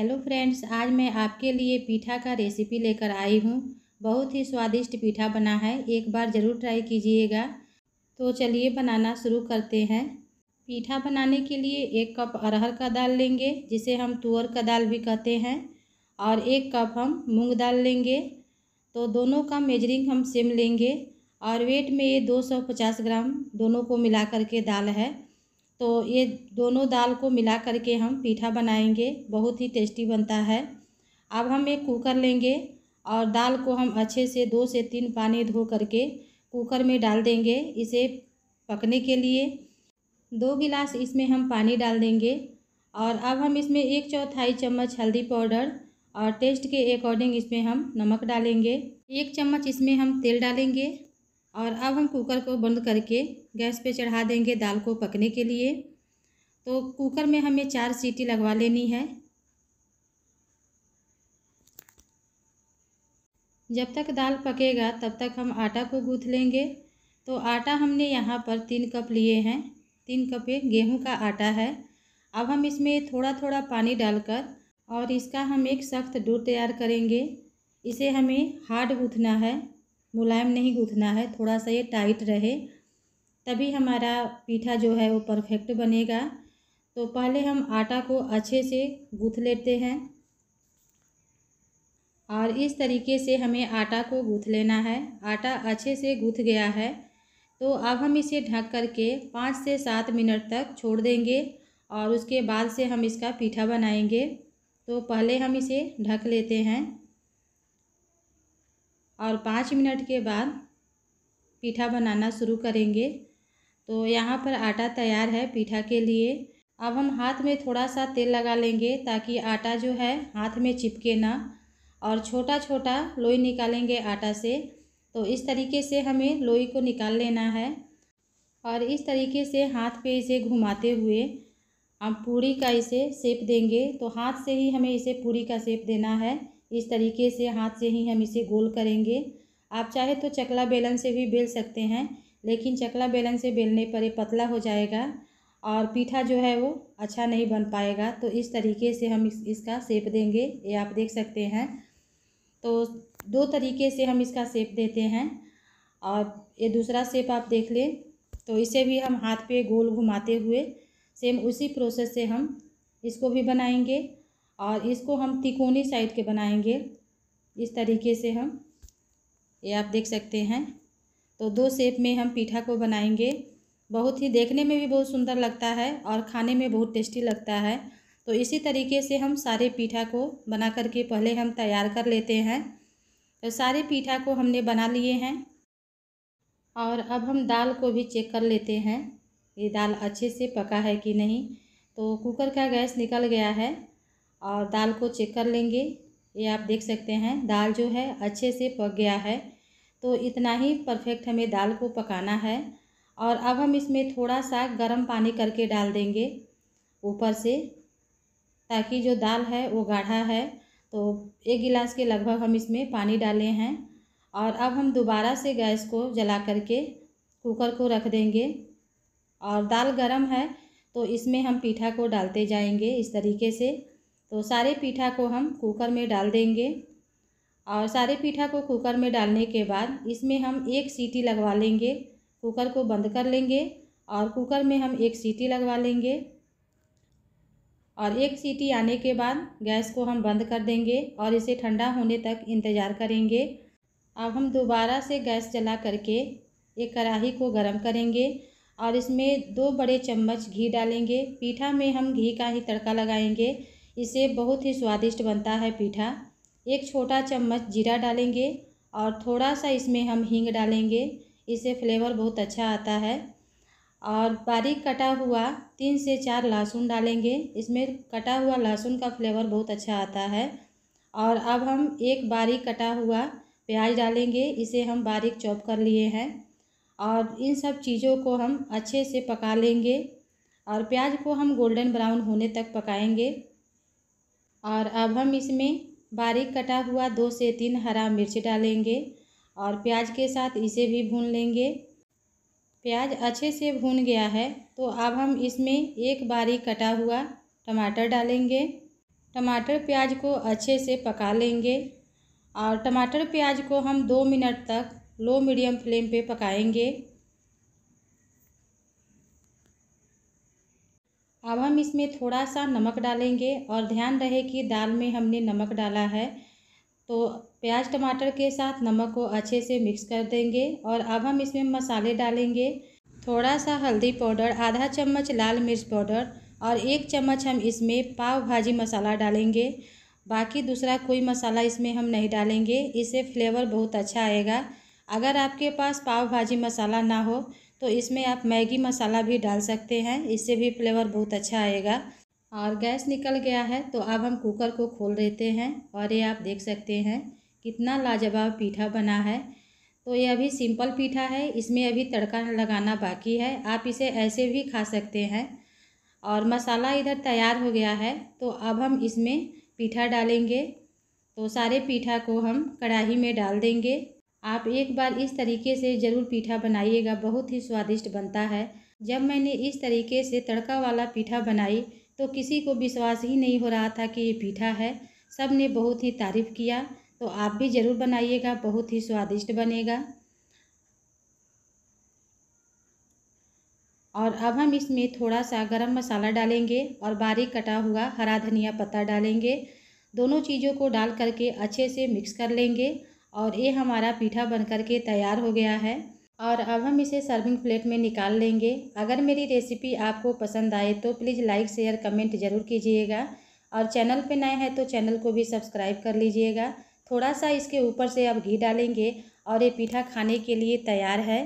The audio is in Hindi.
हेलो फ्रेंड्स, आज मैं आपके लिए पीठा का रेसिपी लेकर आई हूँ। बहुत ही स्वादिष्ट पीठा बना है, एक बार ज़रूर ट्राई कीजिएगा। तो चलिए बनाना शुरू करते हैं। पीठा बनाने के लिए एक कप अरहर का दाल लेंगे, जिसे हम तुअर का दाल भी कहते हैं, और एक कप हम मूंग दाल लेंगे। तो दोनों का मेजरिंग हम सेम लेंगे, और वेट में ये 250 ग्राम दोनों को मिला करके दाल है। तो ये दोनों दाल को मिला करके हम पीठा बनाएँगे, बहुत ही टेस्टी बनता है। अब हम एक कुकर लेंगे और दाल को हम अच्छे से दो से तीन पानी धो करके कुकर में डाल देंगे इसे पकने के लिए। दो गिलास इसमें हम पानी डाल देंगे और अब हम इसमें एक चौथाई चम्मच हल्दी पाउडर और टेस्ट के अकॉर्डिंग इसमें हम नमक डालेंगे। एक चम्मच इसमें हम तेल डालेंगे। और अब हम कुकर को बंद करके गैस पे चढ़ा देंगे दाल को पकने के लिए। तो कुकर में हमें चार सीटी लगवा लेनी है। जब तक दाल पकेगा, तब तक हम आटा को गूँथ लेंगे। तो आटा हमने यहाँ पर तीन कप लिए हैं। तीन कप गेहूँ का आटा है। अब हम इसमें थोड़ा थोड़ा पानी डालकर और इसका हम एक सख्त डो तैयार करेंगे। इसे हमें हार्ड गूँथना है। मुलायम नहीं गूँथना है, थोड़ा सा ये टाइट रहे, तभी हमारा पीठा जो है वो परफेक्ट बनेगा। तो पहले हम आटा को अच्छे से गूँथ लेते हैं। और इस तरीके से हमें आटा को गूँथ लेना है। आटा अच्छे से गूँथ गया है। तो अब हम इसे ढक करके पाँच से सात मिनट तक छोड़ देंगे और उसके बाद से हम इसका पीठा बनाएँगे। तो पहले हम इसे ढक लेते हैं। और पाँच मिनट के बाद पीठा बनाना शुरू करेंगे। तो यहाँ पर आटा तैयार है पीठा के लिए। अब हम हाथ में थोड़ा सा तेल लगा लेंगे ताकि आटा जो है हाथ में चिपके ना और छोटा छोटा लोई निकालेंगे आटा से। तो इस तरीके से हमें लोई को निकाल लेना है और इस तरीके से हाथ पे इसे घुमाते हुए हम पूरी का इसे सेप देंगे। तो हाथ से ही हमें इसे पूरी का सेप देना है। इस तरीके से हाथ से ही हम इसे गोल करेंगे। आप चाहे तो चकला बेलन से भी बेल सकते हैं लेकिन चकला बेलन से बेलने पर ये पतला हो जाएगा और पीठा जो है वो अच्छा नहीं बन पाएगा। तो इस तरीके से हम इस, इसका सेप देंगे। ये आप देख सकते हैं। तो दो तरीके से हम इसका सेप देते हैं और ये दूसरा सेप आप देख लें तो इसे भी हम हाथ पे गोल घुमाते हुए सेम उसी प्रोसेस से हम इसको भी बनाएँगे। और इसको हम तिकोनी साइड के बनाएँगे। इस तरीके से हम, ये आप देख सकते हैं। तो दो शेप में हम पीठा को बनाएँगे। बहुत ही देखने में भी बहुत सुंदर लगता है और खाने में बहुत टेस्टी लगता है। तो इसी तरीके से हम सारे पीठा को बना करके पहले हम तैयार कर लेते हैं। तो सारे पीठा को हमने बना लिए हैं। और अब हम दाल को भी चेक कर लेते हैं, ये दाल अच्छे से पका है कि नहीं। तो कुकर का गैस निकल गया है। और दाल को चेक कर लेंगे। ये आप देख सकते हैं, दाल जो है अच्छे से पक गया है। तो इतना ही परफेक्ट हमें दाल को पकाना है। और अब हम इसमें थोड़ा सा गर्म पानी करके डाल देंगे ऊपर से, ताकि जो दाल है वो गाढ़ा है। तो एक गिलास के लगभग हम इसमें पानी डाले हैं। और अब हम दोबारा से गैस को जला करके कुकर को रख देंगे। और दाल गर्म है तो इसमें हम पीठा को डालते जाएँगे इस तरीके से। तो सारे पीठा को हम कुकर में डाल देंगे और सारे पीठा को कुकर में डालने के बाद इसमें हम एक सीटी लगवा लेंगे। कुकर को बंद कर लेंगे और कुकर में हम एक सीटी लगवा लेंगे और एक सीटी आने के बाद गैस को हम बंद कर देंगे और इसे ठंडा होने तक इंतज़ार करेंगे। अब हम दोबारा से गैस जला करके एक कढ़ाही को गर्म करेंगे और इसमें दो बड़े चम्मच घी डालेंगे। पीठा में हम घी का ही तड़का लगाएँगे। इसे बहुत ही स्वादिष्ट बनता है पीठा। एक छोटा चम्मच जीरा डालेंगे और थोड़ा सा इसमें हम हींग डालेंगे। इससे फ्लेवर बहुत अच्छा आता है। और बारीक कटा हुआ तीन से चार लहसुन डालेंगे। इसमें कटा हुआ लहसुन का फ्लेवर बहुत अच्छा आता है। और अब हम एक बारीक कटा हुआ प्याज डालेंगे। इसे हम बारीक चॉप कर लिए हैं। और इन सब चीज़ों को हम अच्छे से पका लेंगे। और प्याज को हम गोल्डन ब्राउन होने तक पकाएँगे। और अब हम इसमें बारीक कटा हुआ दो से तीन हरा मिर्च डालेंगे और प्याज के साथ इसे भी भून लेंगे। प्याज अच्छे से भून गया है तो अब हम इसमें एक बारीक कटा हुआ टमाटर डालेंगे। टमाटर प्याज को अच्छे से पका लेंगे और टमाटर प्याज को हम दो मिनट तक लो मीडियम फ्लेम पे पकाएँगे। अब हम इसमें थोड़ा सा नमक डालेंगे और ध्यान रहे कि दाल में हमने नमक डाला है। तो प्याज टमाटर के साथ नमक को अच्छे से मिक्स कर देंगे और अब हम इसमें मसाले डालेंगे। थोड़ा सा हल्दी पाउडर, आधा चम्मच लाल मिर्च पाउडर और एक चम्मच हम इसमें पाव भाजी मसाला डालेंगे। बाकी दूसरा कोई मसाला इसमें हम नहीं डालेंगे, इससे फ्लेवर बहुत अच्छा आएगा। अगर आपके पास पाव भाजी मसाला ना हो तो इसमें आप मैगी मसाला भी डाल सकते हैं। इससे भी फ्लेवर बहुत अच्छा आएगा। और गैस निकल गया है तो अब हम कुकर को खोल देते हैं और ये आप देख सकते हैं कितना लाजवाब पीठा बना है। तो ये अभी सिंपल पीठा है, इसमें अभी तड़का लगाना बाकी है। आप इसे ऐसे भी खा सकते हैं। और मसाला इधर तैयार हो गया है तो अब हम इसमें पीठा डालेंगे। तो सारे पीठा को हम कढ़ाई में डाल देंगे। आप एक बार इस तरीके से ज़रूर पीठा बनाइएगा, बहुत ही स्वादिष्ट बनता है। जब मैंने इस तरीके से तड़का वाला पीठा बनाई तो किसी को विश्वास ही नहीं हो रहा था कि ये पीठा है। सबने बहुत ही तारीफ़ किया तो आप भी ज़रूर बनाइएगा, बहुत ही स्वादिष्ट बनेगा। और अब हम इसमें थोड़ा सा गरम मसाला डालेंगे और बारीक कटा हुआ हरा धनिया पत्ता डालेंगे। दोनों चीज़ों को डाल करके अच्छे से मिक्स कर लेंगे। और ये हमारा पीठा बन करके तैयार हो गया है। और अब हम इसे सर्विंग प्लेट में निकाल लेंगे। अगर मेरी रेसिपी आपको पसंद आए तो प्लीज़ लाइक शेयर कमेंट ज़रूर कीजिएगा। और चैनल पे नए हैं तो चैनल को भी सब्सक्राइब कर लीजिएगा। थोड़ा सा इसके ऊपर से अब घी डालेंगे और ये पीठा खाने के लिए तैयार है।